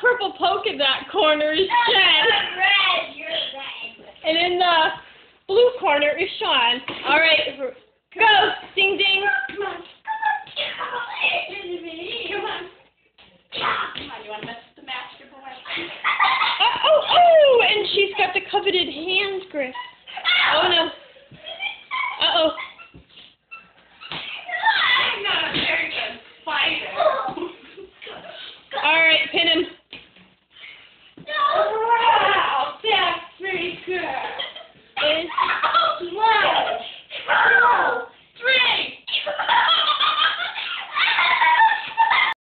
purple poke dot that corner is Jen. red. You're red. And in the blue corner is Sean. All right, go. Ding ding. Come on. Come on. Come on. Come on. You want to mess with the master boy? Oh, oh, oh, and she's got the coveted hand grip.